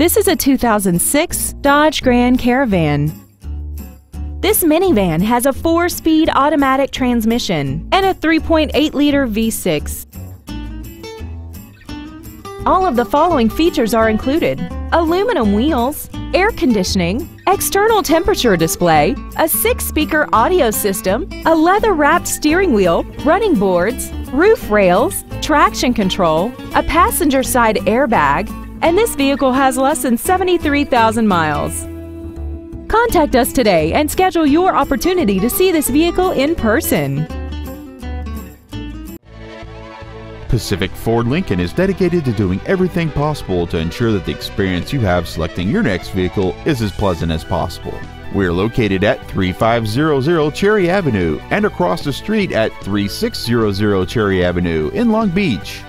This is a 2006 Dodge Grand Caravan. This minivan has a four-speed automatic transmission and a 3.8-liter V6. All of the following features are included. Aluminum wheels, air conditioning, external temperature display, a six-speaker audio system, a leather-wrapped steering wheel, running boards, roof rails, traction control, a passenger side airbag, and this vehicle has less than 73,000 miles. Contact us today and schedule your opportunity to see this vehicle in person. Pacific Ford Lincoln is dedicated to doing everything possible to ensure that the experience you have selecting your next vehicle is as pleasant as possible. We are located at 3500 Cherry Avenue and across the street at 3600 Cherry Avenue in Long Beach.